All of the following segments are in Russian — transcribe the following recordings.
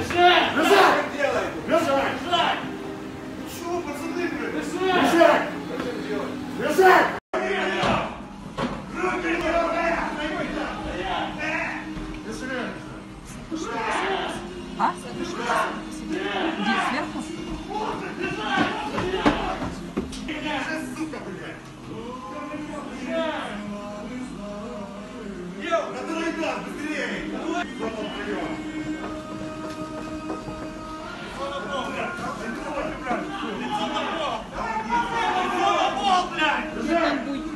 Лежать! Лежать! Чего, пацаны, блядь? Лежать! Лежать! А? Где, сверху? На второй этаж, быстрее! Я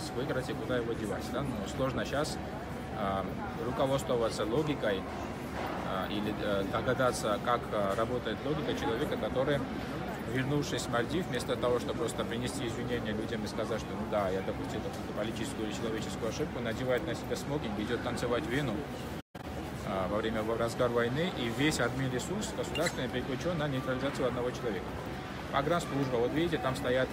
украсть, выиграть и куда его девать. Да? Ну, сложно сейчас руководствоваться логикой а, или э, догадаться, как а, работает логика человека, который, вернувшись в Мальдив, вместо того, чтобы просто принести извинения людям и сказать, что ну да, я допустил какую-то политическую или человеческую ошибку, надевает на себя смокинг, идет танцевать вену а, во время разгар войны, и весь админ-ресурс государственный переключен на нейтрализацию одного человека. Погранслужба, вот видите, там стоят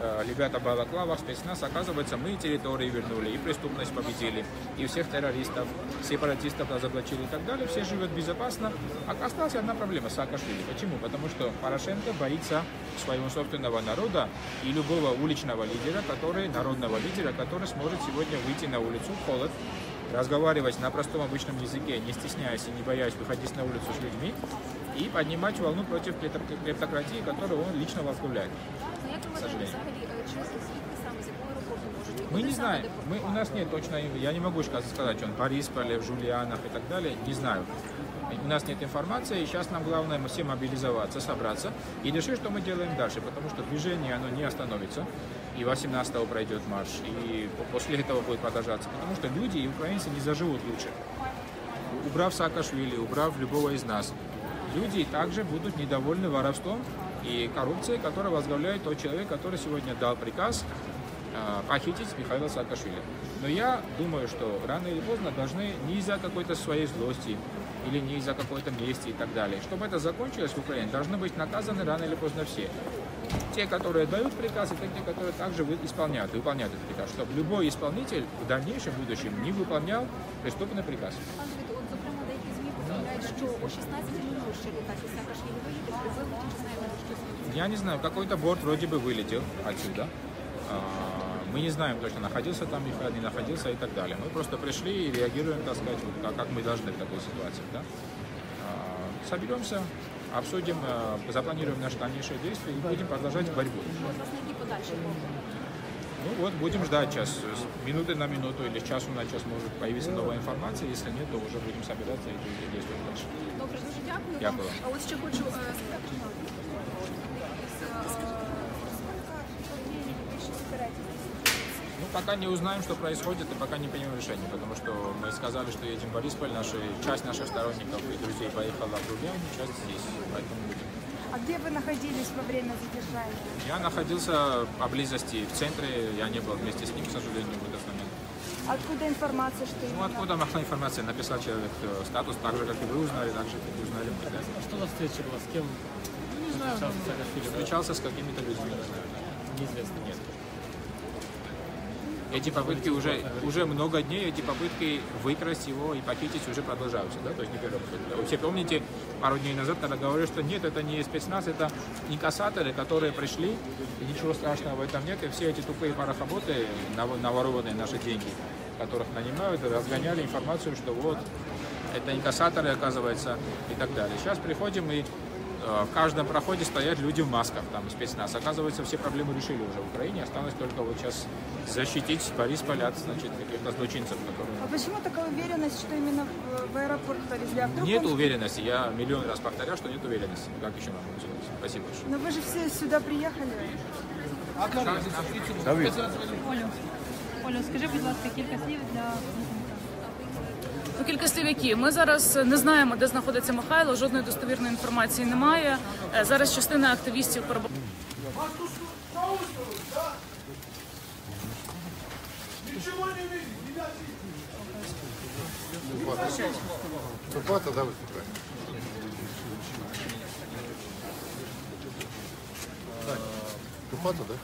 э, ребята в балаклавах, спецназ, оказывается, мы территории вернули, и преступность победили, и всех террористов, сепаратистов разоблачили и так далее, все живут безопасно. А осталась одна проблема Саакашвили. Почему? Потому что Порошенко боится своего собственного народа и любого уличного лидера, который, народного лидера, который сможет сегодня выйти на улицу в холод, разговаривать на простом обычном языке, не стесняясь и не боясь выходить на улицу с людьми и поднимать волну против клепток- клептократии, которую он лично возглавляет. Ну, як ви вважаєте, сожалению. взагалі, е, чи звідки саме, з якої роботи можуть? Мы Куди не саме знаем. депортували? Мы, у нас нет точно, я не могу сказать, сказать, он в Борисполе, в Жульянах и так далее, не знаю. У нас нет информации, и сейчас нам главное мы все мобилизоваться, собраться и решить, что мы делаем дальше, потому что движение, оно не остановится, и 18 пройдет марш, и по- после этого будет продолжаться, потому что люди и украинцы не заживут лучше. Убрав Саакашвили, убрав любого из нас, люди также будут недовольны воровством и коррупцией, которую возглавляет тот человек, который сегодня дал приказ э, похитить Михаила Саакашвили. Но я думаю, что рано или поздно должны не из-за какой-то своей злости или не из-за какой-то мести и так далее. Чтобы это закончилось в Украине, должны быть наказаны рано или поздно все. Те, которые дают приказ, и те, которые также исполняют, выполняют этот приказ. Чтобы любой исполнитель в дальнейшем, в будущем не выполнял преступный приказ. повідомляють, що о 16.00 ще літак із Саакашвілі виїде, приблизно чи знаєте, що це? Я не знаю, какой-то борт вроде бы вылетел отсюда. А, Мы не знаем точно, находился там Михаил, не находился и так далее. Мы просто пришли и реагируем, так сказать, вот как, как мы должны в такой ситуации. Да? А, Соберемся, обсудим, а, запланируем наши дальнейшие действия и будем продолжать борьбу. Ну вот, будем ждать сейчас. С минуты на минуту или с часу на час может появиться новая информация. Если нет, то уже будем собираться и действовать дальше. Добре, дуже дякую. Дякую. А от ще хочу спитати. Ну, пока не узнаем, что происходит, и пока не примем решение, потому что мы сказали, что едем в Борисполь, наши, часть наших сторонников и друзей поехала в Рубяне, часть здесь, поэтому будем. А где вы находились во время задержания? Я находился поблизости в центре, я не был вместе с ним, к сожалению, в этот момент. Откуда информация, что Ну, именно? откуда могла информация? Написал человек э, статус, так же, как и вы узнали, так же, как и узнали мы. да. Что за встреча была? С кем? Не знаю, Встречался встречался с какими-то людьми, не знаю. Неизвестно. Нет. Эти попытки уже, уже много дней, эти попытки выкрасть его и похитить уже продолжаются, да, то есть не первый раз. Вы все помните, пару дней назад, когда говорили, что нет, это не спецназ, это инкассаторы, которые пришли, и ничего страшного в этом нет, и все эти тупые парохоботы, наво- наворованные наши деньги, которых нанимают, разгоняли информацию, что вот, это инкассаторы, оказывается, и так далее. Сейчас приходим и в каждом проходе стоят люди в масках, там спецназ. Оказывается, все проблемы решили уже в Украине. Осталось только вот сейчас защитить Борисполь от значит, каких-то злочинцев, которые... А почему такая уверенность, что именно в, в аэропорт повезли? А вдруг Нет он- уверенности. Я миллион раз повторял, что нет уверенности. Как еще могу сказать? Спасибо большое. Но вы же все сюда приехали. Олю, Олю, скажи, будь ласка, кілька слів для Ну, кілька слів які. Ми зараз не знаємо, де знаходиться Михайло, жодної достовірної інформації немає. Е, Зараз частина активістів перебуває. Да, выступает? Купата, да?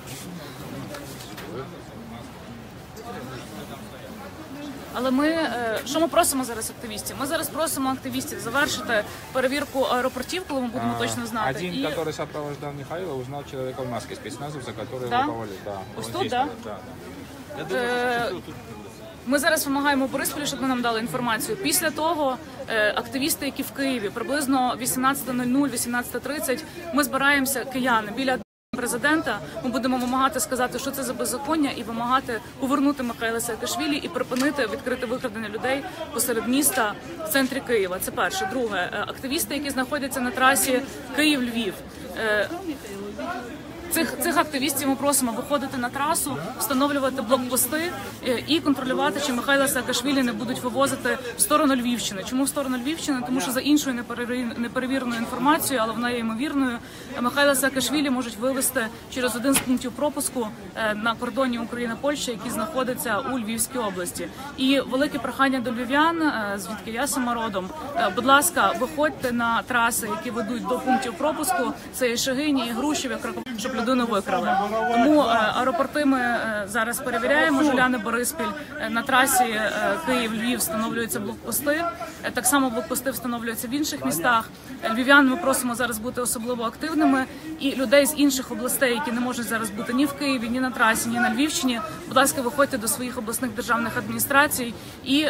Але ми е, що ми просимо зараз активістів? Ми зараз просимо активістів завершити перевірку аеропортів, коли ми будемо точно знати. Один, І который сопровождал Михаила, узнал человека в маске спецназовца, который Да? его повалил. Да, Вот он тут, здесь да? был, да, да. Е, Ми зараз вимагаємо у Борисполі, щоб ви нам дали інформацію. Після того е, активісти, які в Києві, приблизно 18.00, 18.30, ми збираємося кияни біля президента. Ми будемо вимагати сказати, що це за беззаконня, і вимагати повернути Михайла Саакашвілі і припинити відкрити викрадення людей посеред міста в центрі Києва. Це перше. Друге, е, активісти, які знаходяться на трасі Київ-Львів. Цих цих активістів ми просимо виходити на трасу, встановлювати блокпости е, і контролювати, чи Михайла Саакашвілі не будуть вивозити в сторону Львівщини. Чому в сторону Львівщини? Тому що за іншою неперевір- неперевіреною інформацією, але вона є ймовірною, Михайла Саакашвілі можуть вивезти через один з пунктів пропуску е, на кордоні Україна-Польща, який знаходиться у Львівській області. І велике прохання до львів'ян, е, звідки я сама родом. Будь ласка, виходьте на траси, які ведуть до пунктів пропуску. Це і Шагині, і Грушів, і Краков, людину викрали. Тому е, аеропорти ми е, зараз перевіряємо. Жуляни Бориспіль Е, на трасі е, Київ-Львів встановлюються блокпости. Так само блокпости встановлюються в інших містах. Львів'ян ми просимо зараз бути особливо активними. І людей з інших областей, які не можуть зараз бути ні в Києві, ні на трасі, ні на Львівщині. Будь ласка, виходьте до своїх обласних державних адміністрацій і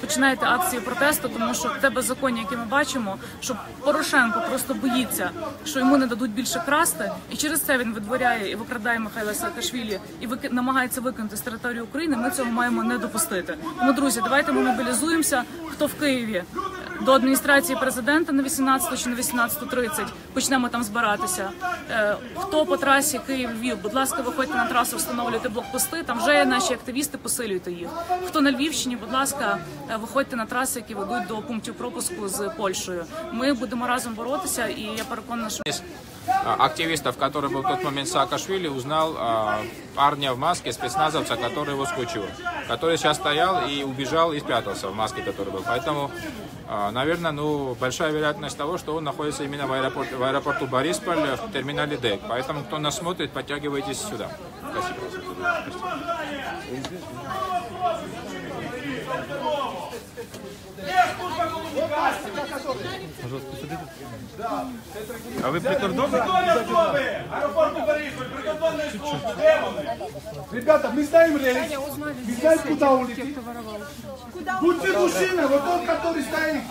починайте акції протесту, тому що те беззаконня, яке ми бачимо, що Порошенко просто боїться, що йому не дадуть більше красти, і через це він видворяє і викрадає Михайла Саакашвілі і вики- намагається викинути з території України. Ми цього маємо не допустити. Тому, друзі, давайте ми мобілізуємося. Хто в Києві до адміністрації президента на 18 чи на 18.30 почнемо там збиратися. Е, Хто по трасі Київ-Львів, будь ласка, виходьте на трасу, встановлюйте блокпости. Там вже наші активісти, посилюйте їх. Хто на Львівщині, будь ласка, е, виходьте на траси, які ведуть до пунктів пропуску з Польщею. Ми будемо разом боротися, і я переконана, що активистов, который был в тот момент Саакашвили, узнал а, парня в маске, спецназовца, который его скрутил, который сейчас стоял и убежал и спрятался в маске, который был. Поэтому, а, наверное, ну, большая вероятность того, что он находится именно в, аэропорт, в аэропорту Борисполь, в терминале ДЭК. Поэтому, кто нас смотрит, подтягивайтесь сюда. Спасибо. А ви прикордонник? Аеропорту Борисполь, прикордонної служби, де вони? Ребята, мы знаем рейс. Мы знаем, куда улететь. Будьте мужчина, вот тот, который стоит.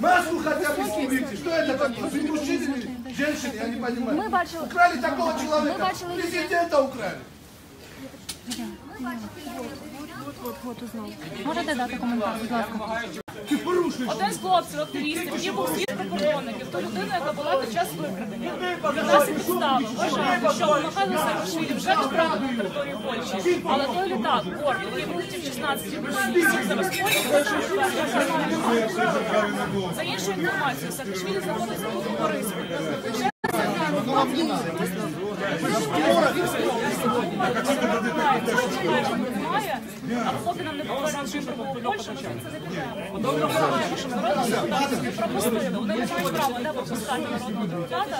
Маску хотя бы снимите. Что это такое? Вы мужчина или женщина? Я не понимаю. Бачили- Украли такого человека. ми бачили Президента украли. Можете дати коментар, будь ласка. один з хлопців, активістів, який був світ прикордонників, то людина, яка була під час викрадення. Для нас і підстави вважати, що Михайло Саакашвілі вже відправили на територію Польщі, але той літак, борт, який вилетів 16 годині, сів зараз в за іншою інформацією, Саакашвілі знаходиться тут у Борисполі. Вже немає, а поки нам не повернуть, що прибув у Польщу, ми це не підтримуємо. Пропустили. Вони не мають права не випускати народного депутата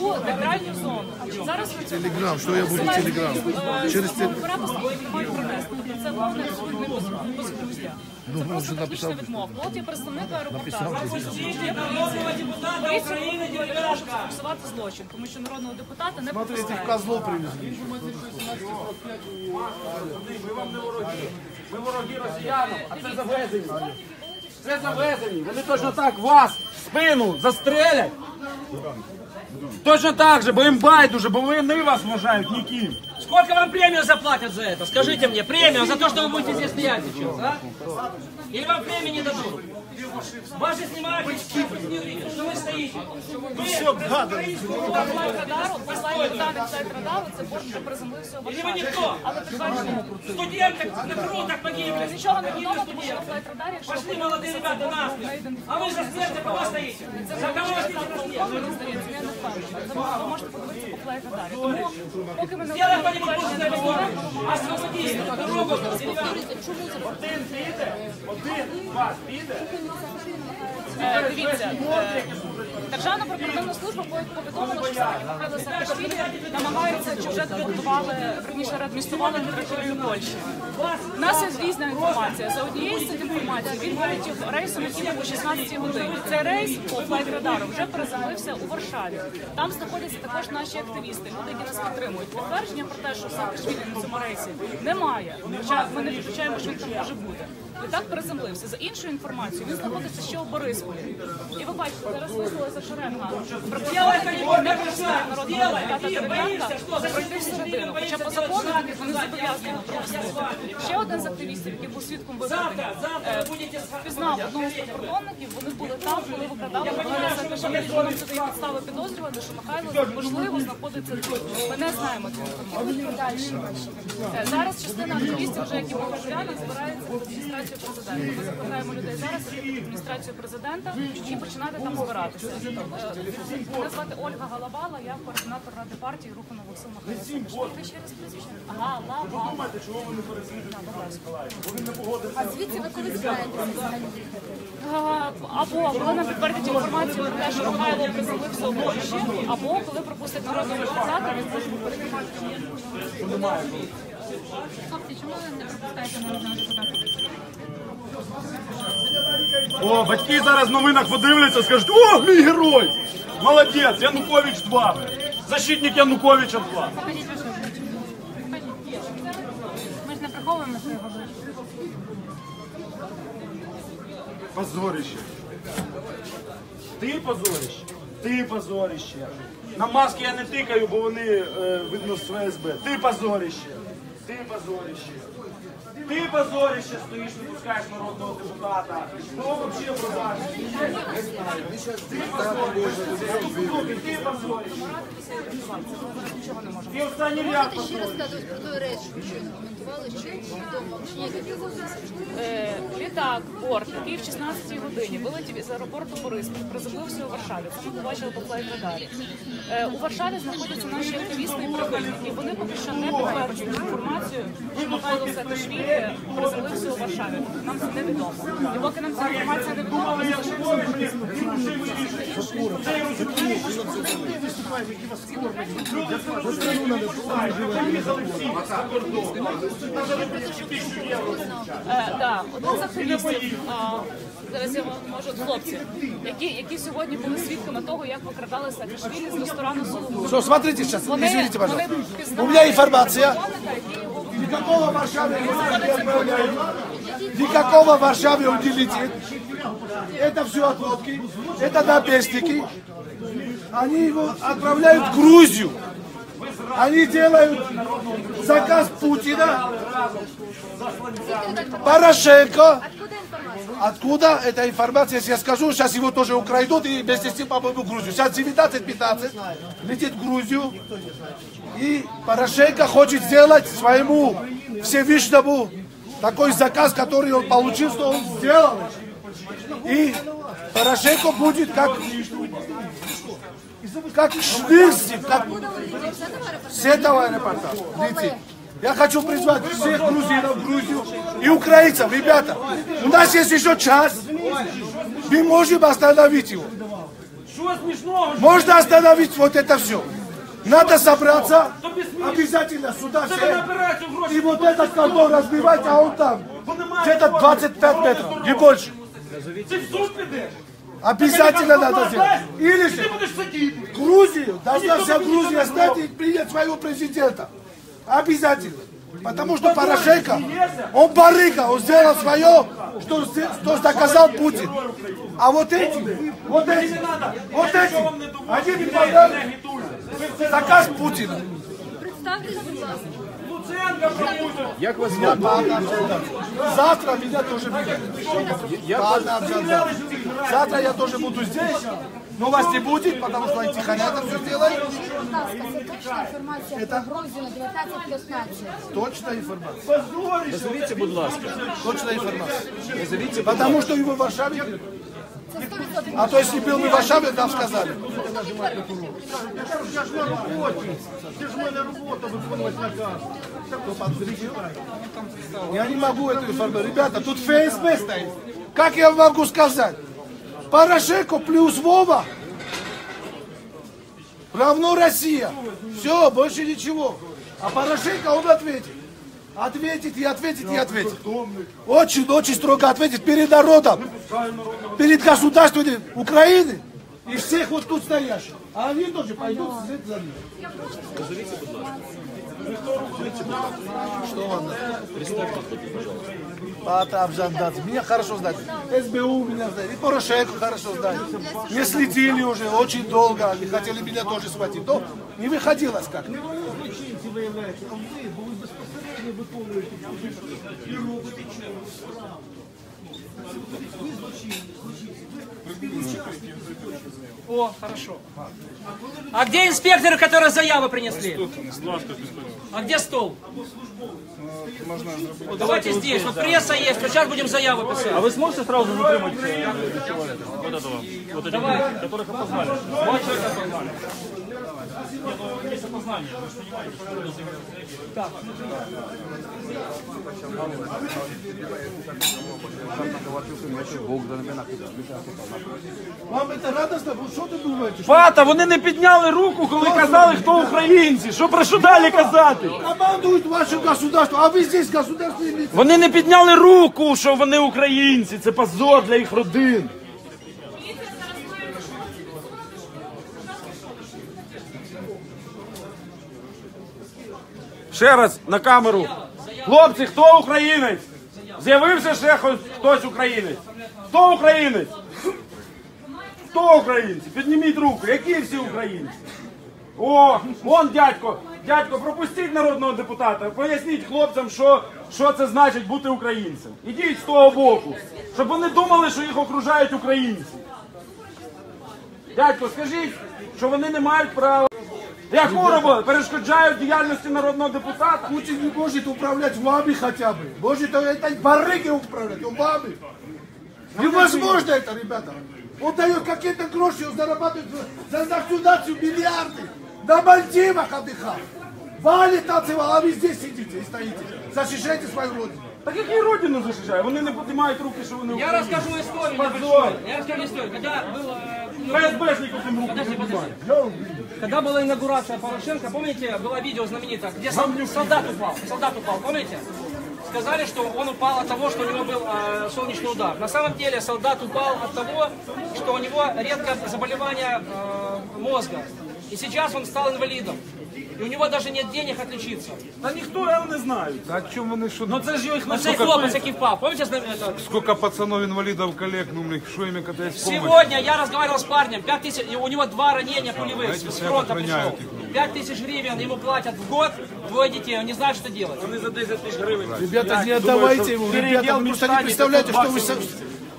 у нейтральну зону. Зараз ви це Телеграм, що я буду телеграм? Через те- перепуск не мають принести. Тобто Це повне абсолютне без- безглуздя. Ну, Це просто технічна відмова. От є представник аеропорту. Є поліція. Поліція не може зафіксувати злочин, тому що народного депутата не пропускають. Козлов привезли. Ми вороги росіянам, а це завезені. Це завезені. Вони точно так вас в спину застрелять. Точно так же, бо їм байдуже, бо вони вас вважають ніким. Сколько вам премию заплатят за это? Скажите мне, премию за то, что вы будете здесь стоять сейчас, а? Или вам премии не дадут? Ваши снимают, что вы стоите. Вы Все, гады. Флайт радару, послання даних флайт радару, це борт, що приземлився у Или вы Варшаві. никто? Але підтверджено. Студенты на фронтах погибли. Нічого не відомо, тому що на флайт радарі, якщо Пошли молодые ребята нас. А вы за смерть за кого стоите? За кого вы стоите за смерть? Мені здається, я не впевнена. Ви можете подивитися по флайт радарі. Тому поки ми не Сделай отримали кто-нибудь підтвердження после этого. результату, Освободи дорогу. Один піде, один вас піде. Е, Дивіться, е, Державна прикордонна служба повідомила, що саме Михайло Саакашвілі намагаються, чи вже підготували, верніше реадмістували на територію Польщі. У нас є різна інформація. За однією з цих інформацій він полетів рейсом, який був о 16 годині. Цей рейс по флайт-радару вже приземлився у Варшаві. Там знаходяться також наші активісти, люди, які нас підтримують. Підтвердження про те, що Саакашвілі на цьому рейсі немає. Хоча ми не виключаємо, що він там може бути. Літак приземлився. За іншою інформацією, він знаходиться ще у Борисполі. І ви бачите, зараз висловилася шеренга. Народного депутата Дерев'янка пройти всередину. Хоча по закону вони зобов'язані пропустити. Ще один з активістів, який був свідком викрадення, е, одного з прикордонників, вони були там, коли викрадали сюди підстави підозрювати, що Михайло можливо знаходиться тут. Ми не знаємо інформацію. Е, Зараз частина активістів, вже які були росіяни, збирається в адміністрацію президента. Ми закликаємо людей зараз в адміністрацію президента і починати там збиратися. Е, Мене звати Ольга Галабала, я координатор ради партії руху нових сил. Ти ще раз прізвище? Галабала. Чого ви не переслідуєте? А звідси ви коли збираєтеся взагалі? Або коли нам підтвердять інформацію про те, що Михайло приземлився у Польщі, або коли пропустять народного депутата, він зможе переконати. Хлопці, чому ви не пропускаєте народного депутата? О, батьки зараз в новинах подивляться, скажуть, о, мій герой! Молодець, Янукович 2. Защитник Януковича 2. Позорище. Ти позорище? Ти позорище. На маски я не тикаю, бо вони, е, видно, з ФСБ. Ти позорище. Ти позорище. Ти позорище стоїш, не пускаєш народного депутата. Хто взагалі продаж? Ти позорище. Ти позорище. І останній ряд Можете ще розказувати про той рейс, відомо, Е, Літак, борт, який в 16 годині вилетів із аеропорту Бориспіль, приземлився у Варшаві. Це ми побачили по флайт-радарі. Е, У Варшаві знаходяться наші активісти і прихильники. Вони поки що не підтверджують інформацію, що Михайло Саакашвілі приземлився у Варшаві. Нам це невідомо. І поки нам ця інформація не відома, ми залишимося в Бориспілі. Е, да, один з активістів, а, зараз я вам можу хлопці, які, які сьогодні були свідками того, як викрадали Саакашвілі з ресторану Соломон. Все, смотрите сейчас, Вони- извините, пожалуйста. вони У впізнали меня информация. прикордонника, який його Никакого в Варшаве не отправляют. Никакого в Варшаве он не летит. Это все отводки, это наперстники. Они его отправляют в Грузию. Они делают заказ Путина, Порошенко. Откуда эта информация, если я скажу, сейчас его тоже украдут и вместе с ним по-моему в Грузию. Сейчас 19-15 летит в Грузию. И Порошенко хочет сделать своему Всевышнему такой заказ, который он получил, что он сделал. И Порошенко будет как, как швырстик, как с этого аэропорта. Видите? Я хочу призвать всех грузинов Грузию и украинцев. Ребята, у нас есть еще час. Мы можем остановить его. Можно остановить вот это все. Надо собраться, обязательно сюда все. И вот этот кордон разбивать, а он там. Где-то 25 метров, не больше. Ти в суд? Обязательно надо сделать. Или же. Грузию, должна вся Грузия знать и принять своего президента. Обязательно. Потому что Порошенко, он барыга, он сделал свое, что, что доказал Путин. А вот эти, вот эти, вот эти, они выполняют заказ Путина. Промусор. Як вас Меня звати? папа обжаловал. Завтра меня тоже выгонят. Папа обжаловал. Завтра я тоже буду здесь. Но вас не будет, потому что они тихоня это все делают. Будь ласка, це точна інформація про Грозіна 19-15. Точная информация. Назовіться, будь ласка. Точная информация. Назовіться, будь Потому что его в Варшаве, Це 100% а то если был бы в Варшаве, нам сказали. Я не могу эту информацию. Ребята, тут ФСБ стоит. Как я могу сказать? Порошенко плюс Вова равно Россия. Все, больше ничего. А Порошенко он ответит. Ответит и ответит и ответит. Очень, очень строго ответит перед народом, перед государством Украины и всех вот тут стоящих. А они тоже пойдут вслед за ним. Что вам надо? Пата Абжандат. Меня хорошо знает. СБУ меня знает. И Порошенко хорошо знает. Не следили уже очень долго. Они хотели меня тоже схватить. Но не выходилось как. О, хорошо. А где инспекторы, которые заявы принесли? А где стол? Давайте здесь. Вот пресса есть, вот сейчас будем заявы писать. А вы сможете сразу затримать э, человека? Вот этого, вот этих, которых опознали? Два человека опознали. Нет, ну, есть опознание, вы же понимаете, что это за- Так. Вам это радостно? Вот Что ты думаете? Что Пата, вони не підняли руку, коли казали, хто українці. Що про що далі казати? командует ваше государство, а вы здесь государственные лица. Вони не підняли руку, що вони українці. Це позор для їх родин. Ще раз на камеру. Хлопці, хто українець? З'явився ще хтось- українець. Хто українець? Хто українці? Підніміть руку. Які всі українці? О, вон дядько. Дядько, пропустіть народного депутата. Поясніть хлопцям, що, що це значить бути українцем. Ідіть з того боку, щоб вони думали, що їх окружають українці. Дядько, скажіть, що вони не мають права. Яку роботу? Перешкоджають діяльності народного депутата? Путин не может управлять вами хотя бы. Может это барыги управлять, он вами. Невозможно это, ребята. Он дает какие-то гроши, он зарабатывает за нашу нацию миллиарды. На Мальдивах отдыхал. Бали танцевал, а вы здесь сидите и стоите. Защищайте свою родину. Так як і родину захищає? Вони не піднімають руки, що вони Я українці. расскажу историю Позор. небольшую. Я расскажу историю. Когда был, э, ФСБшників тим руку Подожди, не подожди. піднімають. Когда была инаугурация Порошенко, помните, было видео знаменитое, где сол- солдат упал, солдат упал, помните? Сказали, что он упал от того, что у него был э, солнечный удар. На самом деле солдат упал от того, что у него редкое заболевание э, мозга. И сейчас он стал инвалидом. И у него даже нет денег отличиться. Та ніхто його не знає. А чому вони що? Ну це ж їх Ну, не цей хлопець, який впав. Помните, знам- это? Сколько пацанов инвалидов, коллег, ну, блин, что ими катать помощь? Сегодня я разговаривал с парнем, 5 тысяч, и у него два ранения пулевых, Знаете, с себя фронта пришел. охраняют их. 5 тысяч гривен ему платят в год, двое детей, он не знает, что делать. Вони за 10 тисяч гривень. Ребята, не отдавайте его. Ребята, вы просто не представляете, что вы... со-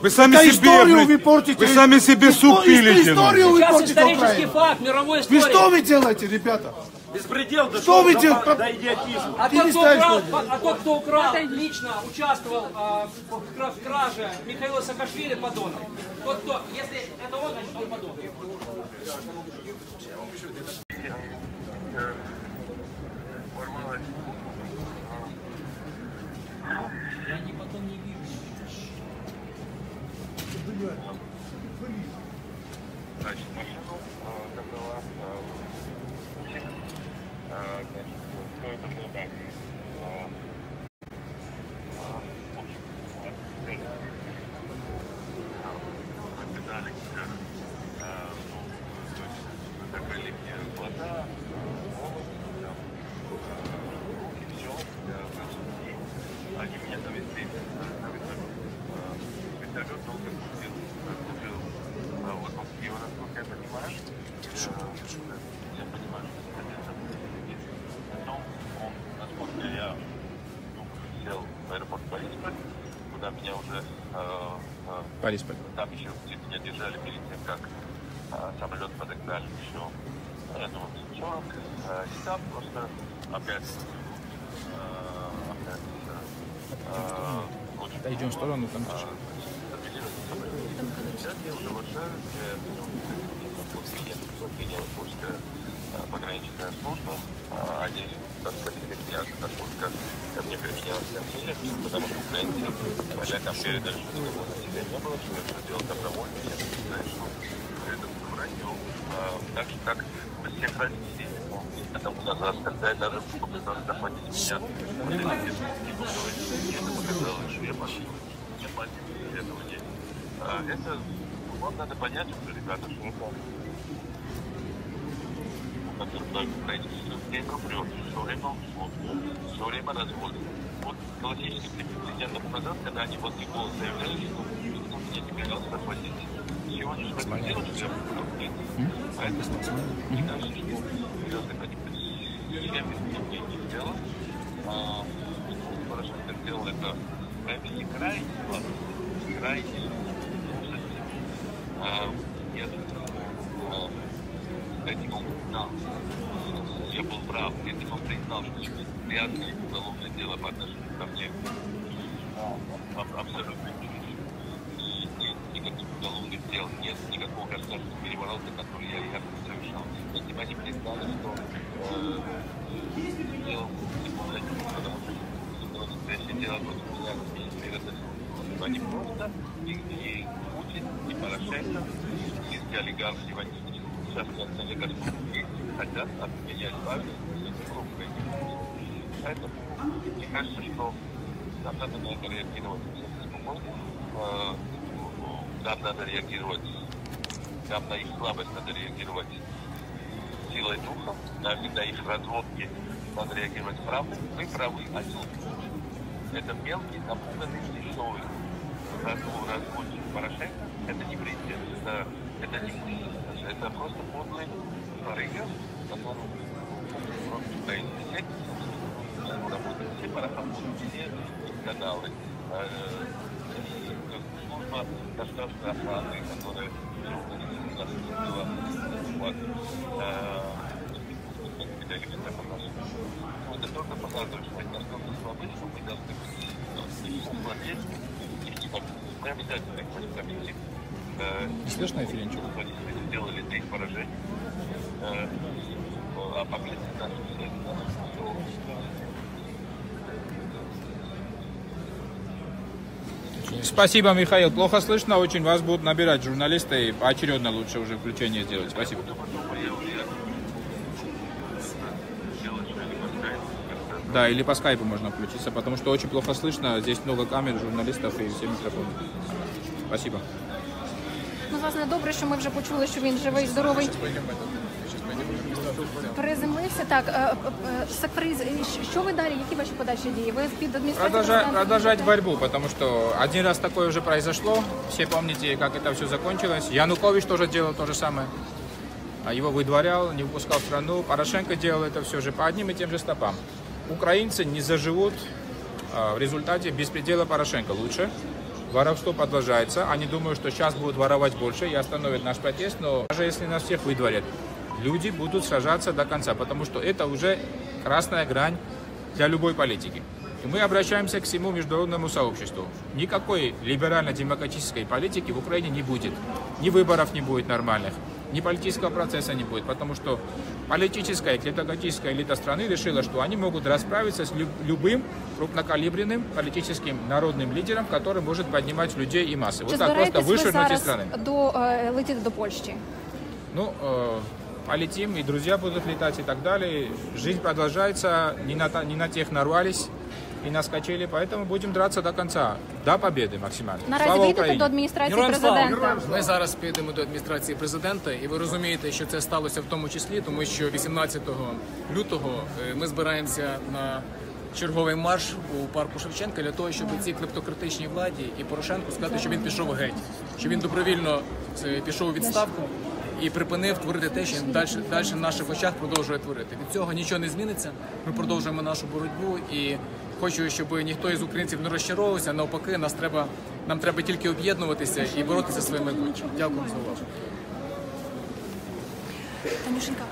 Вы сами Это себе, историю блин, вы портите. вы сами себе Исто- суп пилите. ну. Историю вы Сейчас портите исторический Украину. факт, мировой Вы истории. что вы делаете, ребята? Безпреділ дошов Что вы до, делаете? до ідіотизму. А Ты тот, не кто знаешь, украл, что а тот, кто украл, лично участвовал а, в кра- в краже Михаила Саакашвили, подонок. Тот, кто, если это он, значит он подонок. Значит, Борисполь. Там еще где меня держали перед тем, как а, самолет подогнали еще, ну, я думаю, 40. А, и там просто опять, а, опять а, очень Да, идем в сторону, там тише. польская пограничная служба. А, Они спросили меня, насколько ко мне применялось насилие, потому что украинцы полякам передали, что такого не было, это дело добровольно. Я считаю, что это вранье. Так же, как во всех России, потому назад, когда я даже попытался захватить меня, это показалось, что я пошел. Я пальцем исследование. А, Это, вам надо понять, что, ребята, что это который правительство не врет, все время лжет, все время разводит. Вот классический пример президента показал, когда они вот и голос заявляли, что абсолютно и нет никаких уголовных дел, нет никакого государственного переворота, который я явно совершал. Если бы они признали, что э, дело было, настоящее дело против меня, и что они просто и, и Путин, и Порошенко, и все олигархи, они сейчас на олигархи хотят от меня избавиться от группы. Поэтому мне кажется, что на это реагировать спокойно. Э, Нам надо реагировать, нам на их слабость надо реагировать силой духа, на, на их разводки надо реагировать правдой. Вы правы, лгут. Это мелкий, напуганный, дешевый развод, разводчик Порошенко. Это не президент, это, это не мужчина, это просто подлый барыга, который просто стоит работает все параходы, все каналы. Э, служба государственной охраны, которая служила вот, это только показывает, что мы настолько слабы, что мы мы обязательно их. Не слышно, Филинчук? Они сделали три поражения. Э, А победы наши все Спасибо, Михаил. Плохо слышно, очень вас будут набирать журналисты, и поочередно лучше уже включение сделать. Спасибо. Да, или по скайпу можно включиться, потому что очень плохо слышно. Здесь много камер, журналистов і всі мікрофони. Спасибо. Ну, власне, добре, що ми вже почули, що він живий, здоровий. Приземлився. Так, е, е, е, Сакфаріз, е, щ- що ви далі? Які ваші подальші дії? Ви під адміністрацією Продолжать, президента? продолжать борьбу, потому что один раз такое уже произошло. Все помните, как это все закончилось. Янукович тоже делал то же самое. А Его выдворял, не выпускал в страну. Порошенко делал это все же по одним и тем же стопам. Украинцы не заживут а, в результате беспредела Порошенко лучше. Воровство продолжается. Они думают, что сейчас будут воровать больше и остановят наш протест. Но даже если нас всех выдворят, люди будут сражаться до конца, потому что это уже красная грань для любой политики. И мы обращаемся к всему международному сообществу. Никакой либерально-демократической политики в Украине не будет. Ни выборов не будет нормальных, ни политического процесса не будет, потому что политическая, клептократическая элита страны решила, что они могут расправиться с лю- любым крупнокалиберным политическим народным лидером, который может поднимать людей и массы. Чи Вот так просто збираєтесь ви вышвырнуть из зараз страны. до, е, летіти до Польщі? Ну, э, полетим, и друзья будут летать и так далее. Жизнь продолжается, не на, та- не на тех нарвались и наскочили, поэтому будем драться до конца, до победы максимально. Наразі йдете до адміністрації президента. Ми зараз підемо до адміністрації президента, і ви розумієте, що це сталося в тому числі, тому що 18 лютого е, ми збираємося на черговий марш у парку Шевченка для того, щоб цій клептократичній владі і Порошенку сказати, що він пішов геть, що він добровільно е, пішов у відставку. І припинив творити те, що далі, далі в наших очах продовжує творити. Від цього нічого не зміниться. Ми продовжуємо нашу боротьбу і хочу, щоб ніхто із українців не розчаровувався. Навпаки, нас треба нам треба тільки об'єднуватися і боротися своїми своє. Дякую за увагу. Танюшенька,